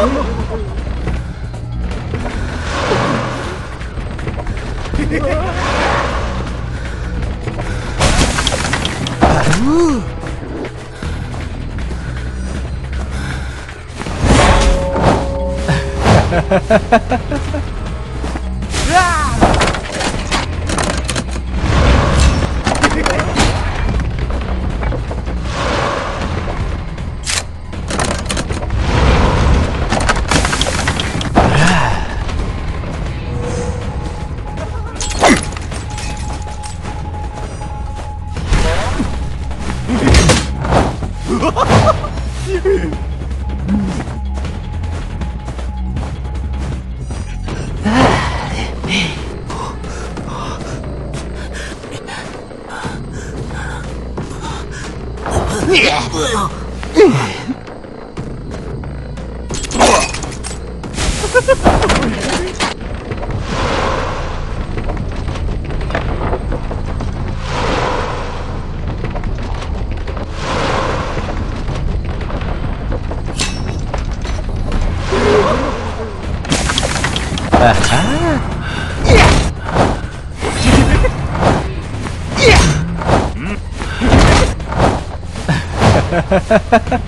Ha ha ha ha! 对。啊ハハハハ。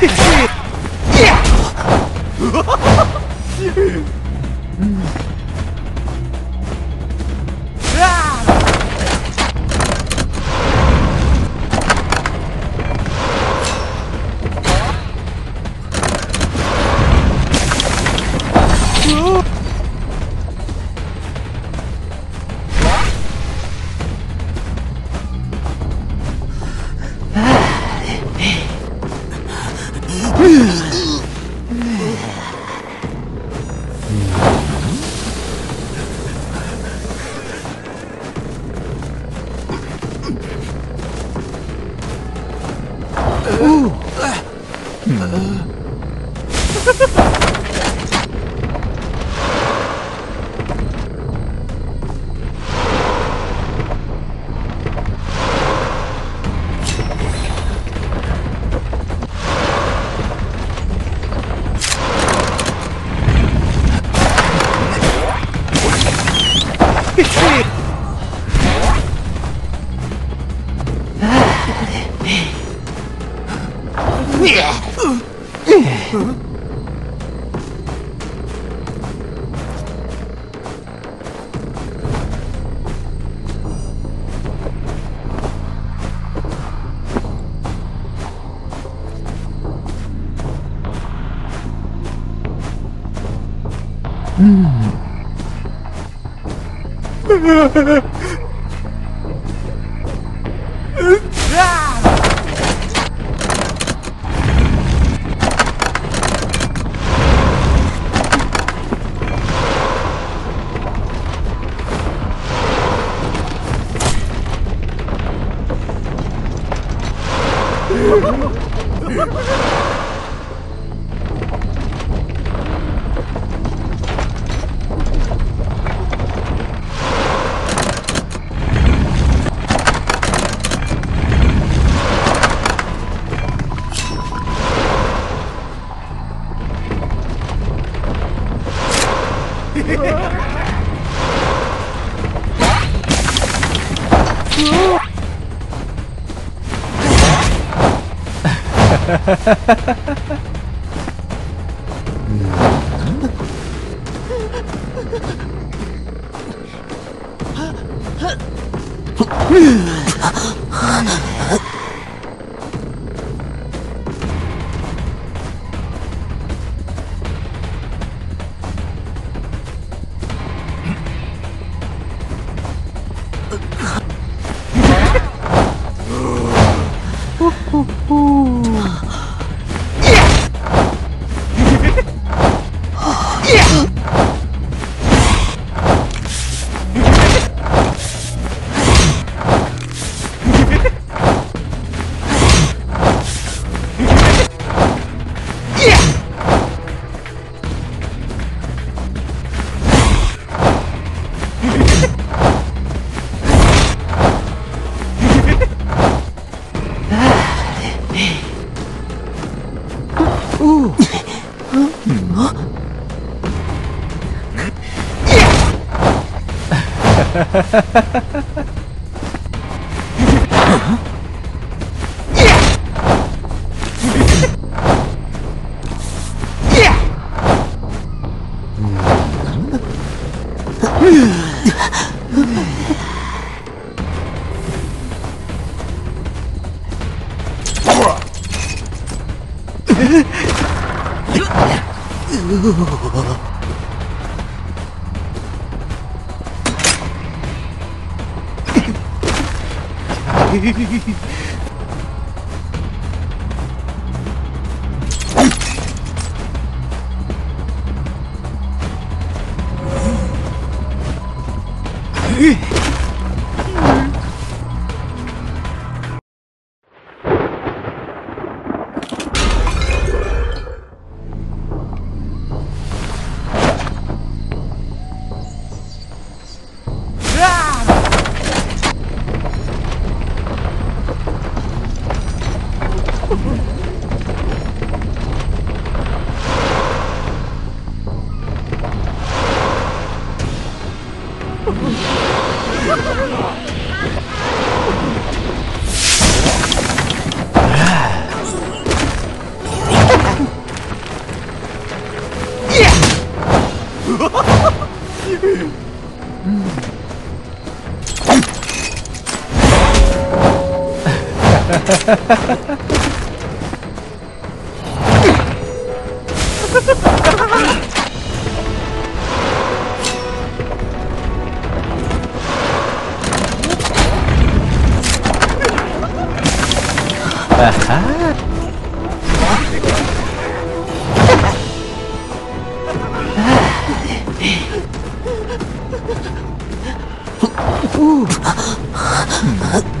Yeah! Hmm. 嗯。Hmm. Ooh. Ooh.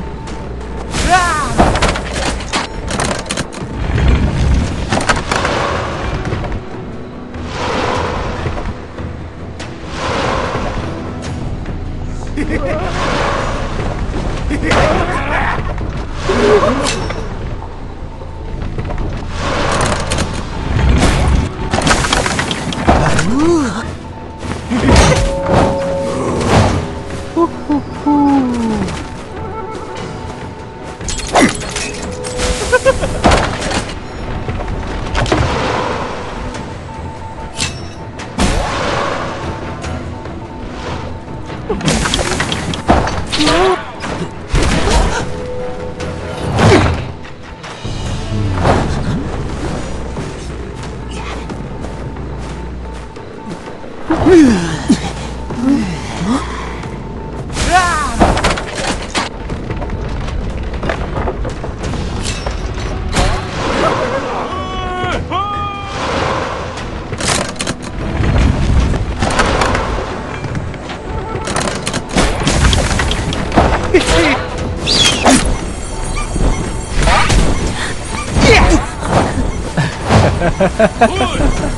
Good.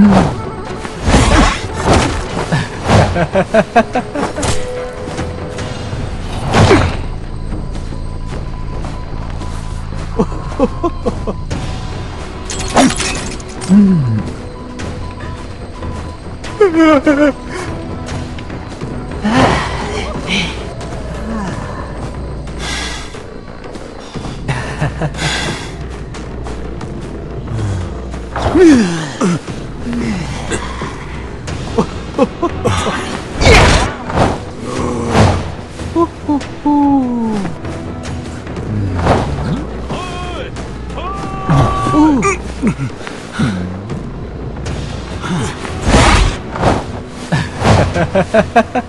Ha ha ha ha ha! Ooh.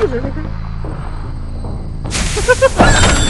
Ha ha ha ha!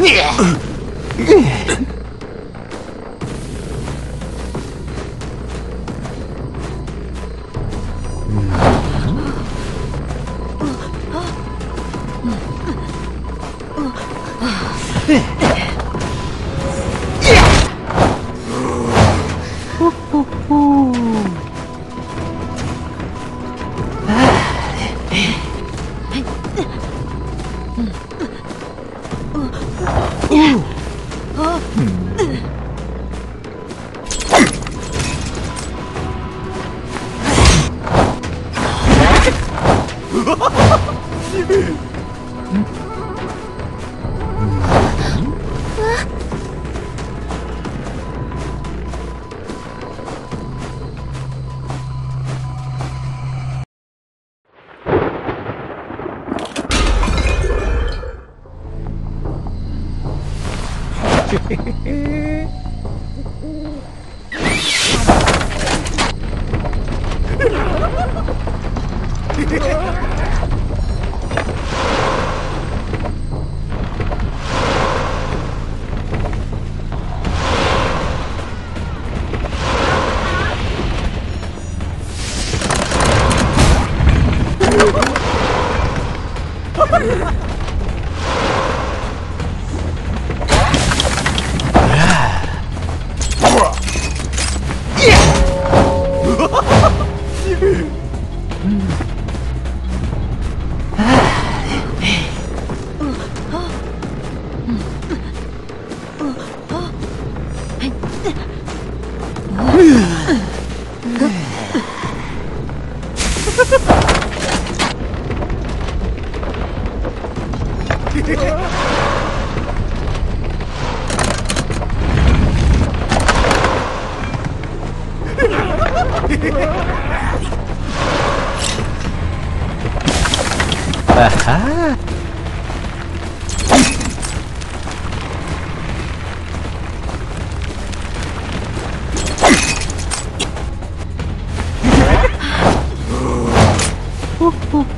Yeah. Фух-фух.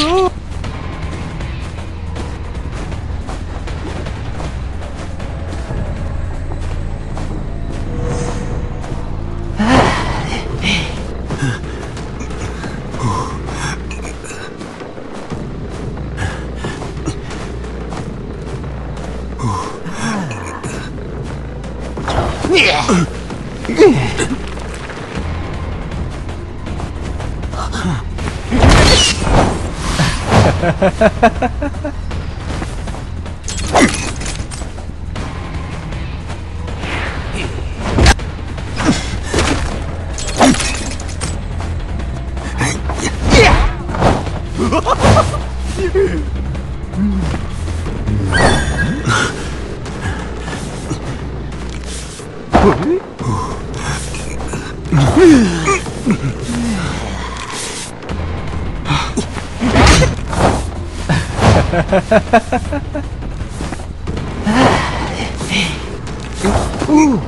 Oh! 호 호.